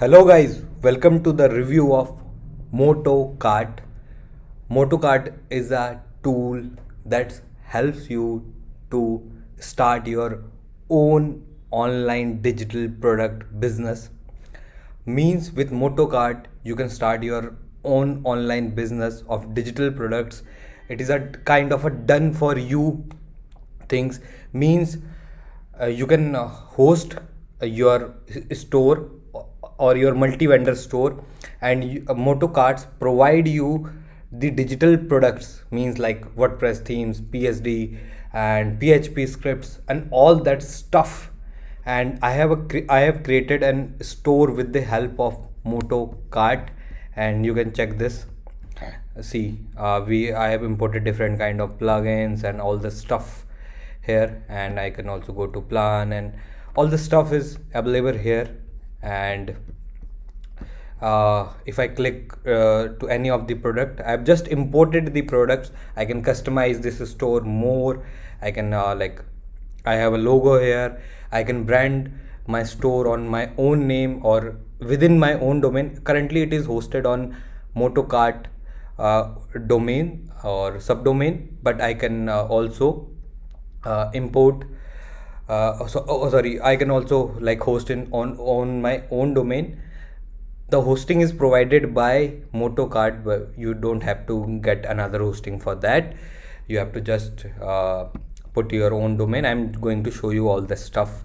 Hello guys, welcome to the review of MotoKart. MotoKart is a tool that helps you to start your own online digital product business. Means with MotoKart you can start your own online business of digital products. It is a kind of a done for you things means uh, you can uh, host your store or your multi-vendor store and you, uh, motokarts provide you the digital products means like wordpress themes psd and php scripts and all that stuff. And i have a cre- i have created an store with the help of moto cart and you can check this. See uh, we i have imported different kind of plugins and all the stuff here and i can also go to plan and all the stuff is available here and uh, if I click uh, to any of the product I've just imported the products. I can customize this store more. I can uh, like I have a logo here. I can brand my store on my own name or within my own domain. Currently it is hosted on motokart uh, domain or subdomain but I can uh, also uh, import so, oh, sorry i can also like host in on on my own domain the hosting is provided by motokart but you don't have to get another hosting for that. You have to just uh, put your own domain. I'm going to show you all the stuff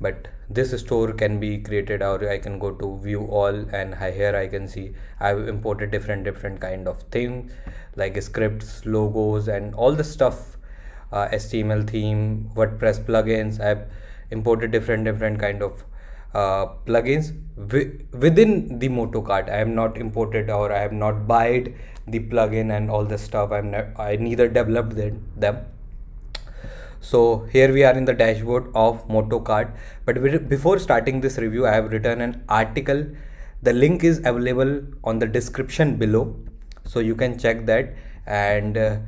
but this store can be created or i can go to view all and here i can see. I've imported different different kind of things like scripts logos and all the stuff uh, html theme wordpress plugins. I've imported different different kind of uh, plugins wi- within the motokart i have not imported or i have not buyed the plugin and all the stuff. I'm ne- i neither developed them, so here we are in the dashboard of motokart but we- before starting this review i have written an article. The link is available on the description below. So you can check that. And uh,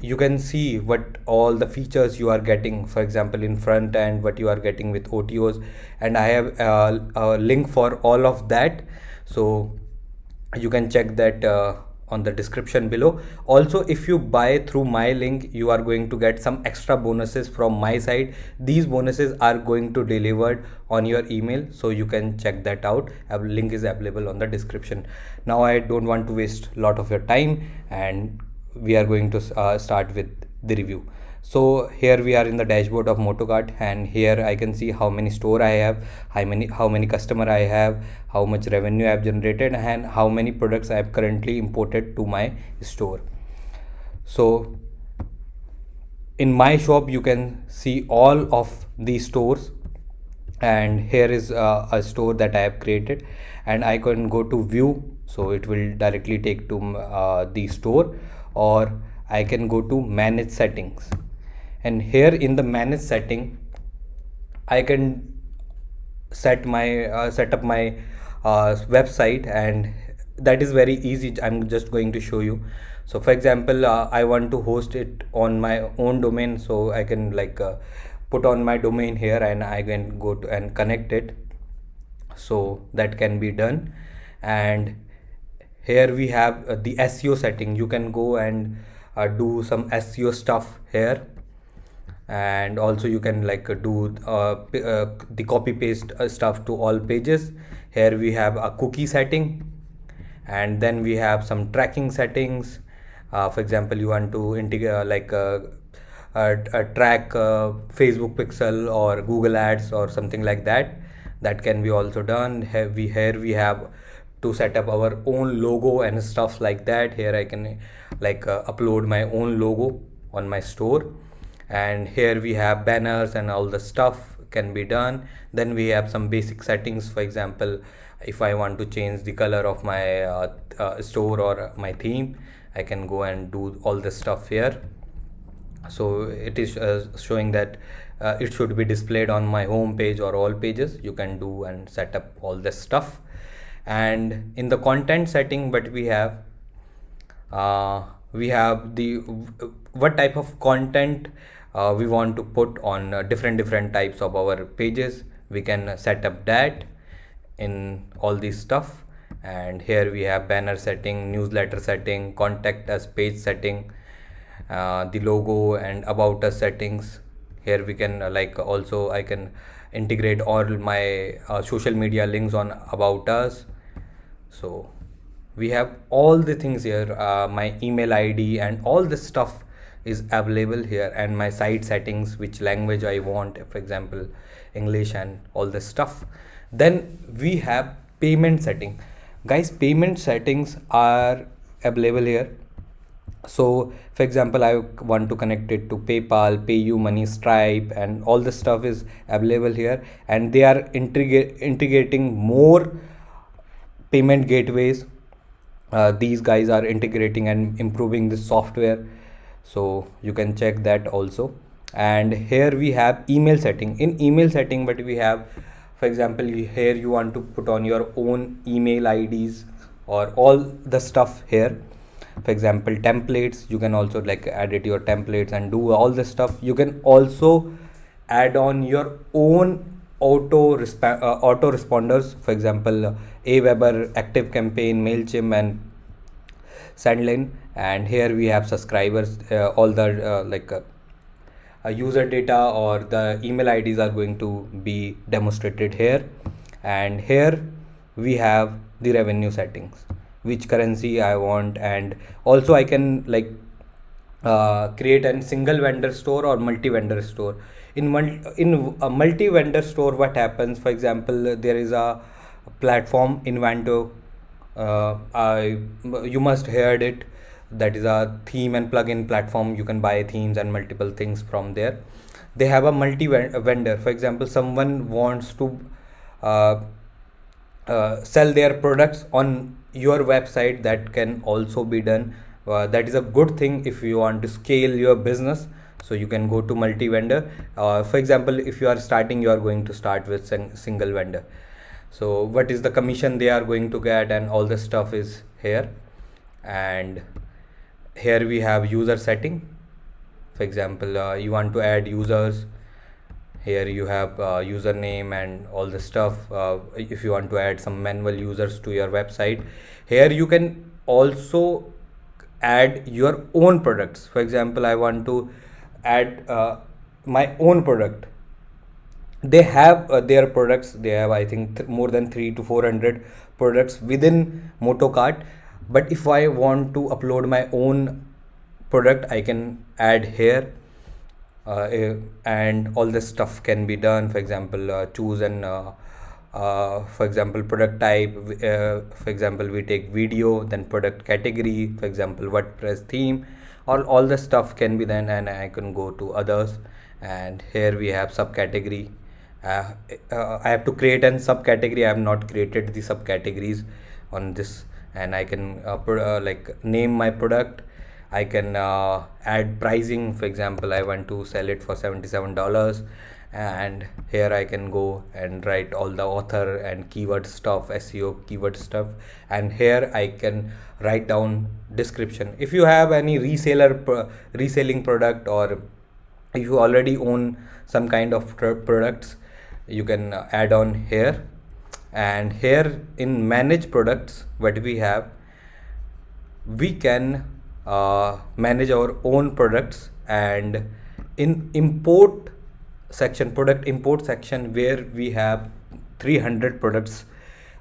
you can see what all the features you are getting for example in front end what you are getting with otos and i have uh, a link for all of that. So you can check that uh, on the description below. Also if you buy through my link you are going to get some extra bonuses from my side. These bonuses are going to delivered on your email so you can check that out. A link is available on the description. Now i don't want to waste a lot of your time and we are going to uh, start with the review. So here we are in the dashboard of motokart and here i can see how many store i have how many how many customer i have how much revenue i have generated and how many products i have currently imported to my store. So in my shop you can see all of these stores and here is uh, a store that i have created and i can go to view so it will directly take to uh, the store or i can go to manage settings. And here in the manage setting i can set my uh, set up my uh, website and that is very easy. I'm just going to show you. So for example uh, i want to host it on my own domain. So i can like uh, put on my domain here and i can go to and connect it. So that can be done. And here we have uh, the seo setting. You can go and uh, do some seo stuff here. And also you can like do uh, uh, the copy paste uh, stuff to all pages. Here we have a cookie setting. And then we have some tracking settings. For example you want to integrate like uh, track uh, facebook pixel or google ads or something like that. That can be also done. Here we here we have to set up our own logo and stuff like that. Here i can like uh, upload my own logo on my store. And here we have banners and all the stuff can be done. Then we have some basic settings. For example if i want to change the color of my uh, uh, store or my theme i can go and do all the stuff here. So it is uh, showing that uh, it should be displayed on my home page or all pages. You can do and set up all this stuff and in the content setting what we have uh, we have the what type of content uh, we want to put on uh, different different types of our pages. We can set up that in all this stuff. And here we have banner setting newsletter setting contact us page setting uh, the logo and about us settings. Here we can uh, like also i can integrate all my uh, social media links on about us so we have all the things here. Uh, my email id and all this stuff is available here and my site settings which language i want for example english and all this stuff. Then we have payment setting. Guys payment settings are available here. So for example i want to connect it to paypal payumoney stripe and all the stuff is available here. And they are integra- integrating more payment gateways. Uh, these guys are integrating and improving the software. So you can check that also. And here we have email setting. In email setting but we have for example here you want to put on your own email ids or all the stuff here. For example templates. You can also like edit your templates and do all this stuff. You can also add on your own auto resp- uh, auto responders for example uh, aweber active campaign mailchimp and sendlane and here we have subscribers uh, all the uh, like uh, uh, user data or the email IDs are going to be demonstrated here. And here we have the revenue settings which currency I want. And also I can like uh, create a single vendor store or multi vendor store. In in a multi vendor store what happens? For example there is a platform Envato uh, I you must heard it. That is a theme and plugin platform. You can buy themes and multiple things from there. They have a multi vendor for example someone wants to uh, uh, sell their products on your website that can also be done uh, that is a good thing if you want to scale your business. So you can go to multi vendor uh, for example if you are starting you are going to start with single vendor. So what is the commission they are going to get and all the stuff is here. And here we have user setting. For example uh, you want to add users. Here you have uh, username and all the stuff. Uh, if you want to add some manual users to your website. Here you can also add your own products. For example i want to add uh, my own product. They have uh, their products. They have i think th- more than 3 to 400 products within motokart. But if i want to upload my own product i can add here uh, eh, and all this stuff can be done. For example uh, choose an uh, uh for example product type uh, for example we take video then product category for example wordpress theme all all the stuff can be done and i can go to others. And here we have subcategory. Uh, i have to create an subcategory. I have not created the subcategories on this. And I can uh, uh, like name my product. I can uh, add pricing. For example I want to sell it for $77 and here I can go and write all the author and keyword stuff SEO keyword stuff. And here I can write down description. If you have any reseller pro- reselling product or if you already own some kind of products you can add on here. And here in manage products what we have we can uh, manage our own products and in import section product import section where we have 300 products.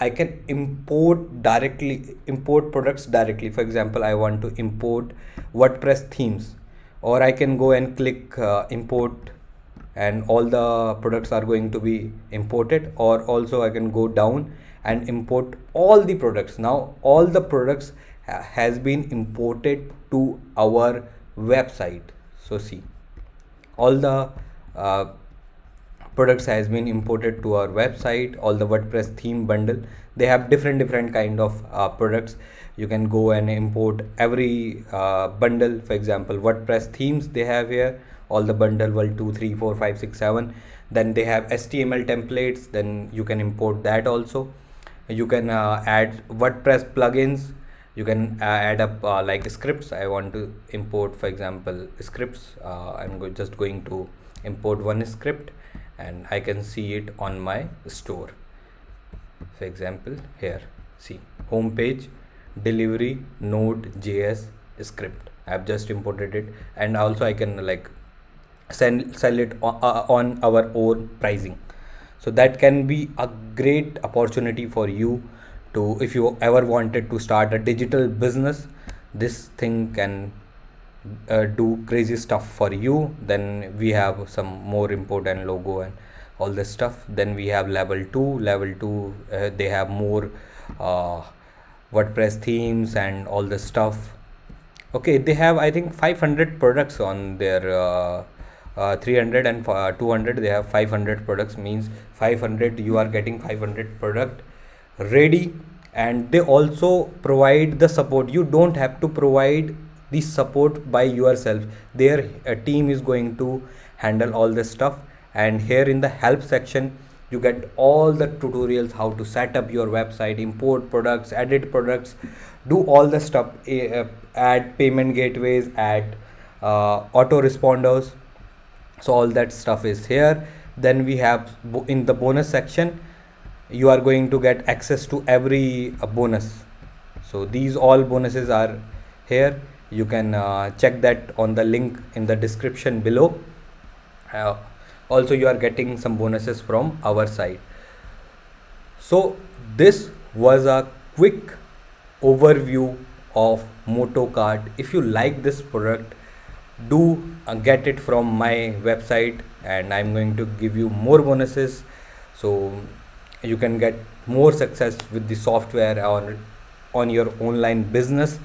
I can import directly import products directly. For example i want to import wordpress themes or i can go and click uh, import and all the products are going to be imported or also I can go down and import all the products. Now all the products ha has been imported to our website. So see all the uh, products has been imported to our website all the wordpress theme bundle. They have different different kind of uh, products. You can go and import every uh, bundle. For example wordpress themes they have here. All the bundle 1 2 3 4 5 6 7 then they have html templates. Then you can import that also. You can uh, add wordpress plugins. You can uh, add up uh, like scripts. I want to import for example scripts. I'm go just going to import one script and i can see it on my store. For example here see home page delivery node js script. I've just imported it and also i can like send sell it on, uh, on our own pricing. So that can be a great opportunity for you to if you ever wanted to start a digital business this thing can uh, do crazy stuff for you then we have some more important logo and all this stuff. Then we have level 2 level 2 uh, they have more uh, wordpress themes and all this stuff. Okay they have i think 500 products on their uh, uh, 300 and uh, 200 they have 500 products means 500 you are getting 500 product ready. And they also provide the support. You don't have to provide the support by yourself. Their uh, team is going to handle all this stuff. And here in the help section you get all the tutorials how to set up your website import products edit products do all the stuff uh, add payment gateways add uh, autoresponders. So all that stuff is here. Then we have in the bonus section you are going to get access to every uh, bonus. So these all bonuses are here you can uh, check that on the link in the description below. Uh, also you are getting some bonuses from our side. So this was a quick overview of motokart if you like this product do uh, get it from my website and i'm going to give you more bonuses. So you can get more success with the software on on your online business